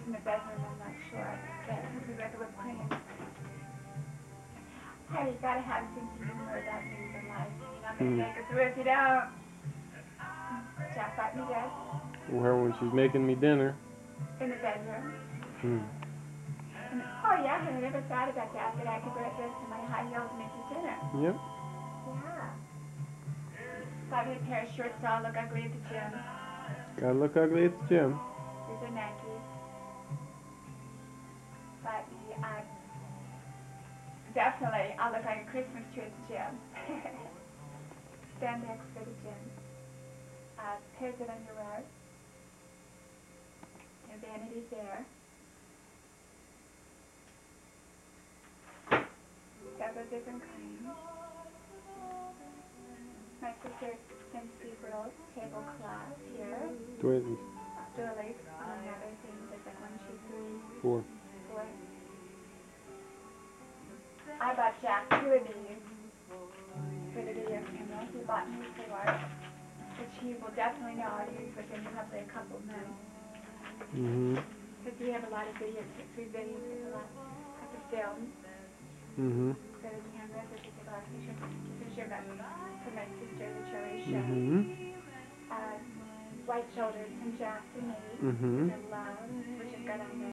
use in the bedroom, I'm not sure. But got the whipped cream. Hey, you gotta have some humor about things in life. You're not gonna Mm. make it through if you don't. Jack got me good Where when she's making me dinner. in the bedroom. Hmm. And, oh yeah, I never thought about that, that I could wear this in my high heels and make you dinner. Yep. Yeah. Me a pair of shorts that all look ugly at the gym. Gotta look ugly at the gym. These are Nikes. Definitely, I'll look like a Christmas tree at the gym. Stand next to the gym. Uh, pairs of underwear. And Vanity Fair. Several different kinds. My sister Fancy Girls tablecloth here. Twins. Doilies on another thing. There's like one, two, three, Four. I bought Jack two of these for the video camera. He bought me four, which he will definitely know I'll use within probably a couple of months. Mm-hmm. Because we have a lot of videos, three videos with a lot of films Mm-hmm. for the camera, so we take a lot of pictures. This is your message for my sister, the cherry show. Mm-hmm. Uh, white shoulders from Jack to me. Mm-hmm. The love, which is good on there.